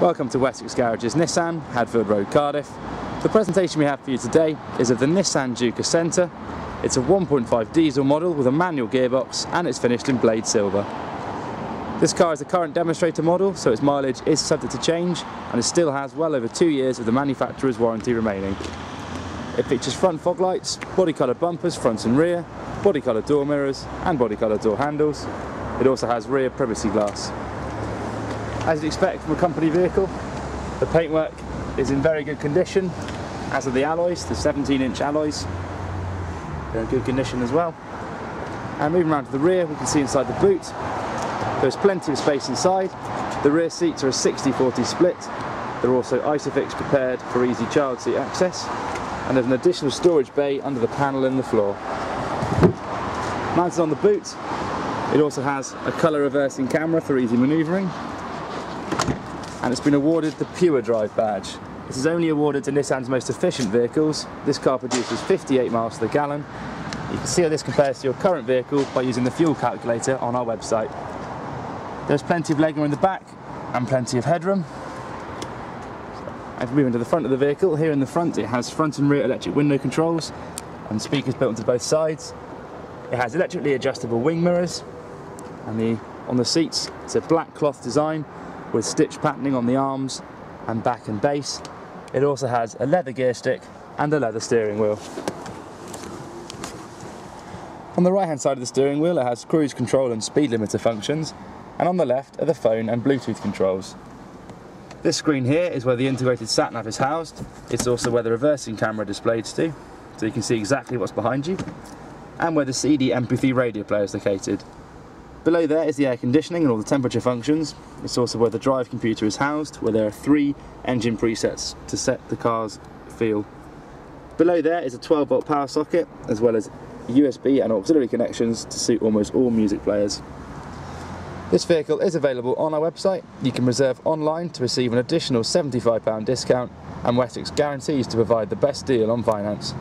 Welcome to Wessex Garages Nissan, Hadfield Road, Cardiff. The presentation we have for you today is of the Nissan Juke Acenta. It's a 1.5 diesel model with a manual gearbox and it's finished in blade silver. This car is a current demonstrator model, so its mileage is subject to change and it still has well over two years of the manufacturer's warranty remaining. It features front fog lights, body coloured bumpers front and rear, body coloured door mirrors and body coloured door handles. It also has rear privacy glass. As you'd expect from a company vehicle, the paintwork is in very good condition, as are the alloys, the 17 inch alloys. They're in good condition as well. And moving around to the rear, we can see inside the boot, there's plenty of space inside. The rear seats are a 60-40 split. They're also Isofix prepared for easy child seat access. And there's an additional storage bay under the panel in the floor. Mounted on the boot, it also has a colour reversing camera for easy manoeuvring and it's been awarded the Pure Drive badge. This is only awarded to Nissan's most efficient vehicles. This car produces 58 miles to the gallon. You can see how this compares to your current vehicle by using the fuel calculator on our website. There's plenty of legroom in the back and plenty of headroom. As we move into the front of the vehicle, here in the front it has front and rear electric window controls and speakers built into both sides. It has electrically adjustable wing mirrors and the on the seats it's a black cloth design with stitch patterning on the arms and back and base. It also has a leather gear stick and a leather steering wheel. On the right hand side of the steering wheel it has cruise control and speed limiter functions and on the left are the phone and Bluetooth controls. This screen here is where the integrated sat nav is housed. It's also where the reversing camera displays to, so you can see exactly what's behind you, and where the CD MP3 radio player is located. Below there is the air conditioning and all the temperature functions. It's also where the drive computer is housed, where there are three engine presets to set the car's feel. Below there is a 12 volt power socket, as well as USB and auxiliary connections to suit almost all music players. This vehicle is available on our website. You can reserve online to receive an additional £75 discount and Wessex guarantees to provide the best deal on finance.